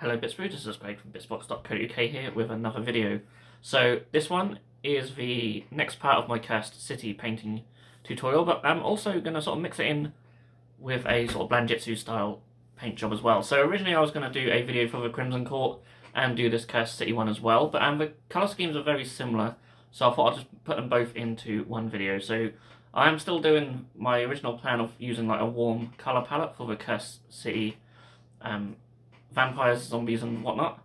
Hello Bitsboo, this is Craig from bitzbox.co.uk here with another video. So this one is the next part of my Cursed City painting tutorial, but I'm also going to sort of mix it in with a sort of Blanchitsu style paint job as well. So originally I was going to do a video for the Crimson Court and do this Cursed City one as well, but um, the colour schemes are very similar, so I thought I'd just put them both into one video. So I am still doing my original plan of using like a warm colour palette for the Cursed City um, vampires, zombies, and whatnot.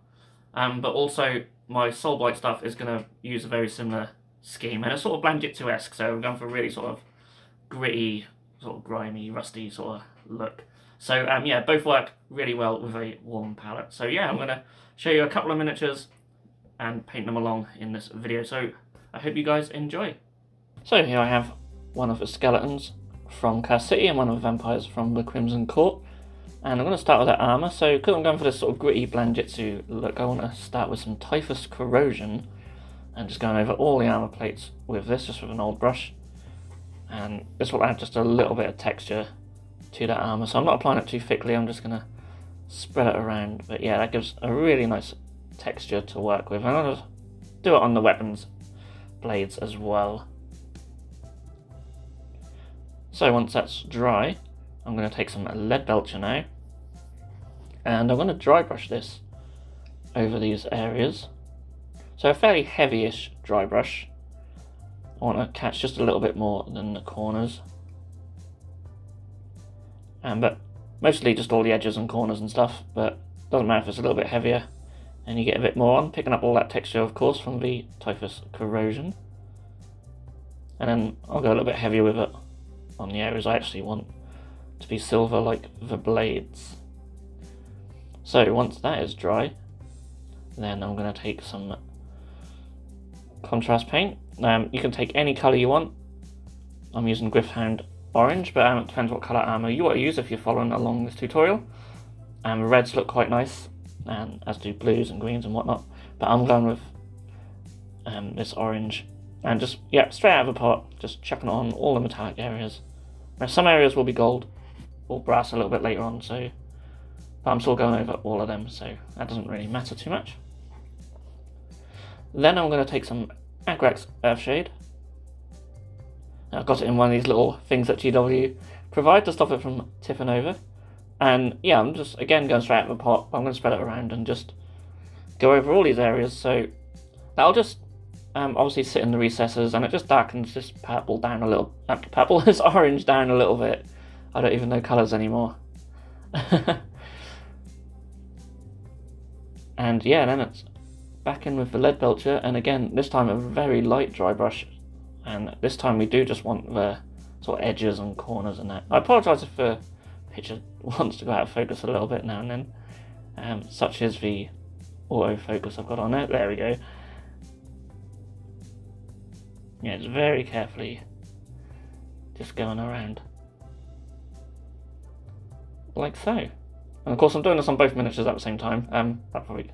Um, but also, my Soulblight stuff is going to use a very similar scheme, and it's sort of Blanchitsu-esque, so I'm going for a really sort of gritty, sort of grimy, rusty sort of look. So um, yeah, both work really well with a warm palette. So yeah, I'm going to show you a couple of miniatures and paint them along in this video. So I hope you guys enjoy. So here I have one of the skeletons from Cursed City and one of the vampires from the Crimson Court. And I'm going to start with that armour, so because I'm going for this sort of gritty Blanchitsu look, I want to start with some Typhus Corrosion, and just going over all the armour plates with this, just with an old brush. And this will add just a little bit of texture to that armour, so I'm not applying it too thickly, I'm just going to spread it around. But yeah, that gives a really nice texture to work with. And to do it on the weapons blades as well. So once that's dry, I'm going to take some Leadbelcher now, and I'm going to dry brush this over these areas. So a fairly heavy-ish dry brush. I want to catch just a little bit more than the corners. And but mostly just all the edges and corners and stuff, but doesn't matter if it's a little bit heavier and you get a bit more on, picking up all that texture of course from the Typhus Corrosion. And then I'll go a little bit heavier with it on the areas I actually want to be silver like the blades. So once that is dry, then I'm going to take some contrast paint. Um, you can take any colour you want. I'm using Gryph-hound orange, but um, it depends what colour armour you want to use if you're following along this tutorial. Um, reds look quite nice, and as do blues and greens and whatnot. But I'm going with um, this orange, and just yeah, straight out of the pot, just chucking on all the metallic areas. Now some areas will be gold, or brass a little bit later on, so but I'm still going over all of them, so that doesn't really matter too much. Then I'm going to take some Agrax Earthshade. I've got it in one of these little things that GW provide to stop it from tipping over. And yeah, I'm just again going straight out of the pot, I'm going to spread it around and just go over all these areas. So that'll just um, obviously sit in the recesses and it just darkens this purple down a little, uh, purple, this orange down a little bit. I don't even know colours anymore. and yeah, then it's back in with the Leadbelcher, and again, this time a very light dry brush, and this time we do just want the sort of edges and corners and that. I apologise if the picture wants to go out of focus a little bit now and then, um, such is the autofocus I've got on it. There we go. Yeah, it's very carefully just going around like so. And of course I'm doing this on both miniatures at the same time. Um, I probably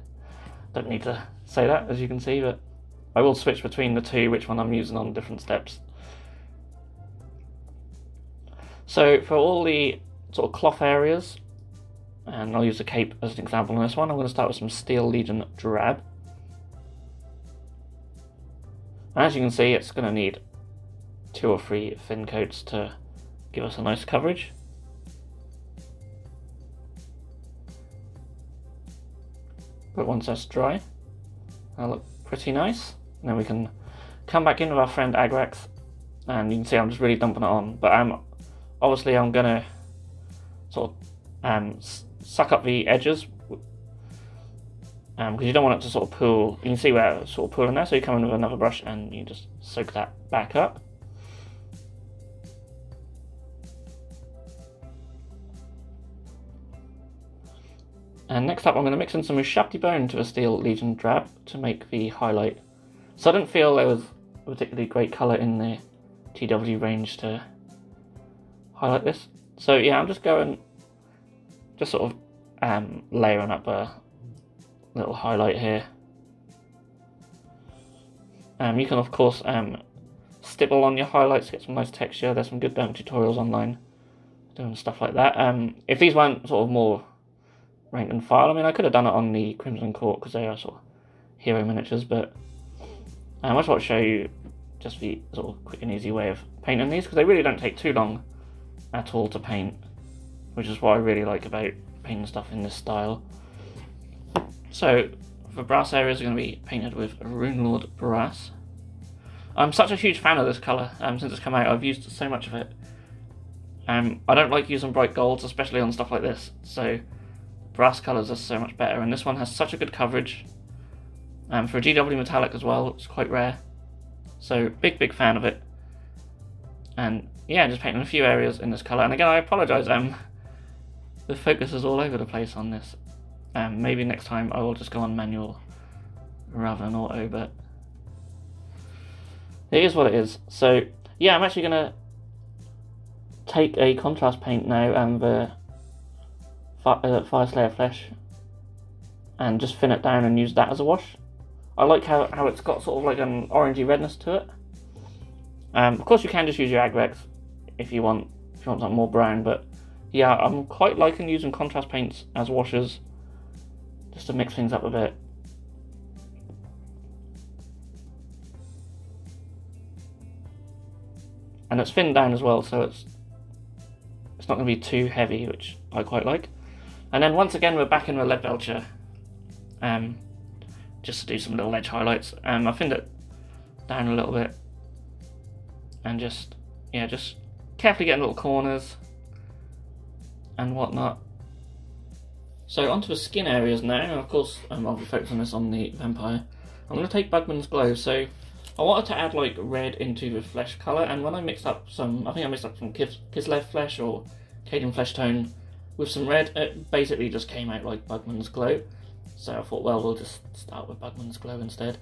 don't need to say that as you can see, but I will switch between the two, which one I'm using on different steps. So for all the sort of cloth areas, and I'll use a cape as an example on this one, I'm going to start with some Steel Legion Drab. As you can see, it's going to need two or three thin coats to give us a nice coverage. But once that's dry, that'll look pretty nice. And then we can come back in with our friend Agrax, and you can see I'm just really dumping it on. But I'm obviously I'm gonna sort of um, suck up the edges because um, you don't want it to sort of pull. You can see where it's sort of pulling there, so you come in with another brush and you just soak that back up. And next up I'm going to mix in some Ushabti Bone to a Steel Legion Drab to make the highlight. So I didn't feel there was a particularly great colour in the GW range to highlight this. So yeah, I'm just going, just sort of um, layering up a little highlight here. Um, you can of course um, stipple on your highlights get some nice texture. There's some good um, tutorials online doing stuff like that. Um, if these weren't sort of more rank and file. I mean, I could have done it on the Crimson Court because they are sort of hero miniatures, but um, I just want to show you just the sort of quick and easy way of painting these because they really don't take too long at all to paint, which is what I really like about painting stuff in this style. So, the brass areas are going to be painted with Runelord Brass. I'm such a huge fan of this colour um, since it's come out. I've used so much of it. Um, I don't like using bright golds, especially on stuff like this, so brass colours are so much better. And this one has such a good coverage. Um, for a GW metallic as well, it's quite rare. So, big, big fan of it. And yeah, just painting a few areas in this colour. And again, I apologise, um, the focus is all over the place on this. Um, maybe next time I will just go on manual rather than auto, but it is what it is. So yeah, I'm actually gonna take a contrast paint now and the uh, Fyreslayer Flesh and just thin it down and use that as a wash. I like how, how it's got sort of like an orangey redness to it. Um, of course you can just use your Agrax if you want if you want something more brown, but yeah, I'm quite liking using contrast paints as washes just to mix things up a bit. And it's thinned down as well, so it's it's not going to be too heavy, which I quite like. And then once again, we're back in the Leadbelcher, um, just to do some little edge highlights. Um, I thinned it down a little bit, and just yeah, just carefully getting little corners and whatnot. So onto the skin areas now. Of course, um, I'll be focusing this on the vampire. I'm going to take Bugman's Glow. So I wanted to add like red into the flesh colour, and when I mixed up some, I think I mixed up some Kis Kislev flesh or Cadian flesh tone with some red, it basically just came out like Bugman's Glow. So I thought, well, we'll just start with Bugman's Glow instead.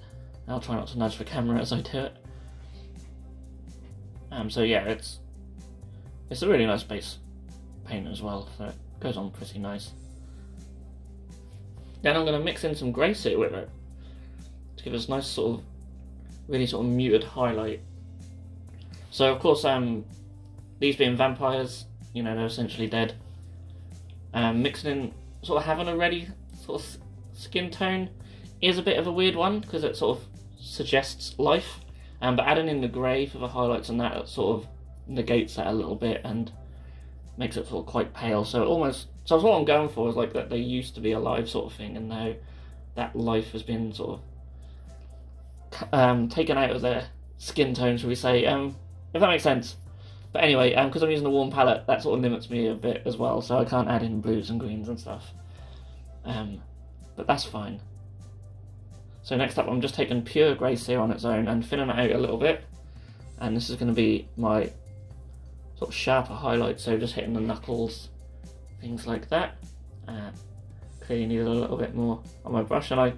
I'll try not to nudge the camera as I do it. Um, so yeah, it's it's a really nice base paint as well, so it goes on pretty nice. Then I'm going to mix in some Grey Seer with it to give us nice sort of, really sort of muted highlight. So of course, um, these being vampires, you know, they're essentially dead. Um, mixing in, sort of having a ready sort of skin tone is a bit of a weird one because it sort of suggests life. Um, but adding in the grey for the highlights and that, sort of negates that a little bit and makes it sort of quite pale. So almost so what I'm going for is like that they used to be alive sort of thing, and now that life has been sort of um, taken out of their skin tone, shall we say? Um, if that makes sense. But anyway, because um, I'm using a warm palette, that sort of limits me a bit as well, so I can't add in blues and greens and stuff. Um, but that's fine. So next up, I'm just taking pure Grey Seer on its own and thinning it out a little bit. And this is going to be my sort of sharper highlight, so just hitting the knuckles things like that. Uh, clearly need a little bit more on my brush, and I,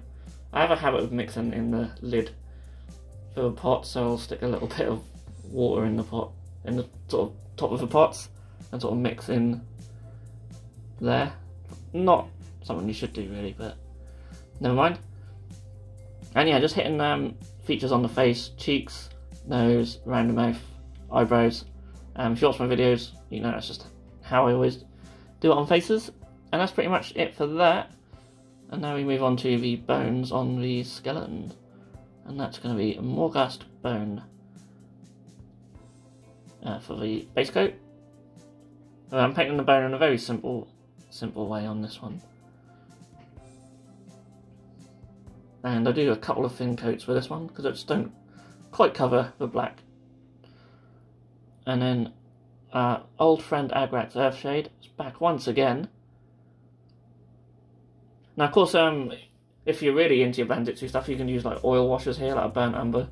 I have a habit of mixing in the lid for the pot, so I'll stick a little bit of water in the pot, in the sort of top of the pots, and sort of mix in there. Not something you should do really, but never mind. And yeah, just hitting um, features on the face, cheeks, nose, around the mouth, eyebrows. Um, if you watch my videos, you know that's just how I always do it on faces. And that's pretty much it for that. And now we move on to the bones on the skeleton. And that's going to be a Morghast Bone uh, for the base coat. Uh, I'm painting the bone in a very simple, simple way on this one. And I do a couple of thin coats for this one because I just don't quite cover the black. And then uh, old friend Agrax Earthshade is back once again. Now, of course, um, if you're really into your Blanchitsu stuff, you can use like oil washers here, like a burnt umber.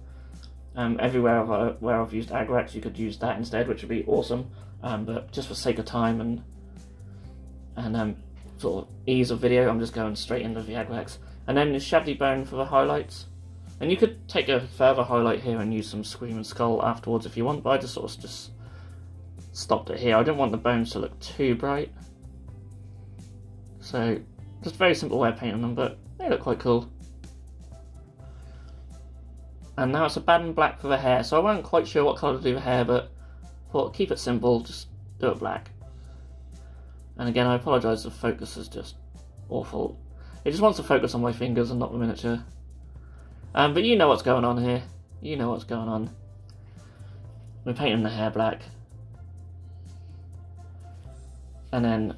Um, everywhere I've, uh, where I've used Agrax, you could use that instead, which would be awesome. Um, but just for sake of time and and um, sort of ease of video, I'm just going straight into the Agrax. And then the Ushabti Bone for the highlights. And you could take a further highlight here and use some Screaming Skull afterwards if you want, but I just sort of just stopped it here. I didn't want the bones to look too bright. So, just very simple way of painting them, but they look quite cool. And now it's Abaddon Black for the hair, so I wasn't quite sure what colour to do the hair, but thought keep it simple, just do it black. And again, I apologise, the focus is just awful. It just wants to focus on my fingers and not the miniature. Um, but you know what's going on here. You know what's going on. We're painting the hair black. And then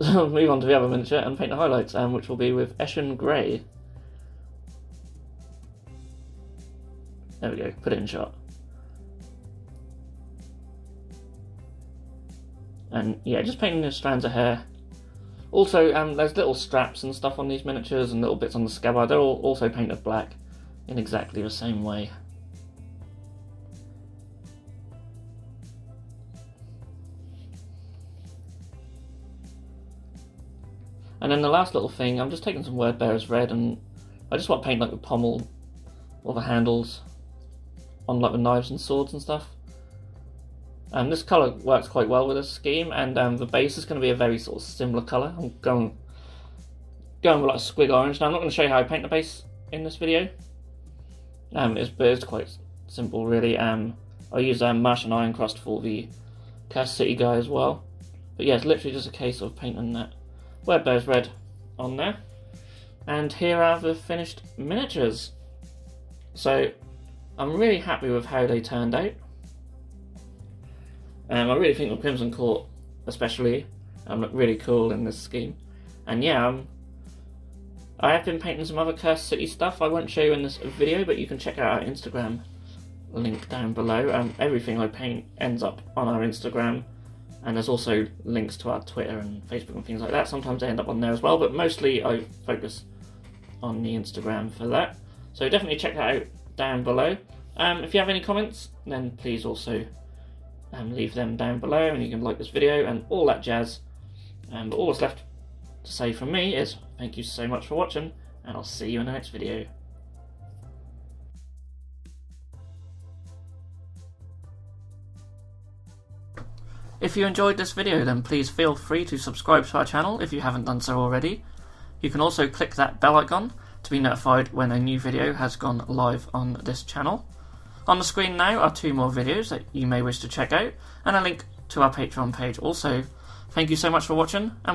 move on to the other miniature and paint the highlights, um, which will be with Eshin Grey. There we go, put it in shot. And yeah, just painting the strands of hair. Also, um, there's little straps and stuff on these miniatures and little bits on the scabbard. They're all also painted black in exactly the same way. And then the last little thing, I'm just taking some word bearers red and I just want to paint like the pommel or the handles on like the knives and swords and stuff. Um, this colour works quite well with this scheme, and um, the base is going to be a very sort of similar colour. I'm going going with like a squig orange. Now I'm not going to show you how I paint the base in this video. Um, it's, but it's quite simple really. Um, I use um, Martian Ironcrust for the Cursed City guy as well. But yeah, it's literally just a case of painting that Word Bears red on there. And here are the finished miniatures. So I'm really happy with how they turned out. Um, I really think the Crimson Court, especially, um, look really cool in this scheme. And yeah, um, I have been painting some other Cursed City stuff. I won't show you in this video, but you can check out our Instagram link down below. Um, everything I paint ends up on our Instagram, and there's also links to our Twitter and Facebook and things like that. Sometimes they end up on there as well, but mostly I focus on the Instagram for that. So definitely check that out down below. Um, if you have any comments, then please also um, leave them down below and you can like this video and all that jazz. Um, but all that's left to say from me is thank you so much for watching and I'll see you in the next video. If you enjoyed this video then please feel free to subscribe to our channel if you haven't done so already. You can also click that bell icon to be notified when a new video has gone live on this channel. On the screen now are two more videos that you may wish to check out, and a link to our Patreon page also. Thank you so much for watching, and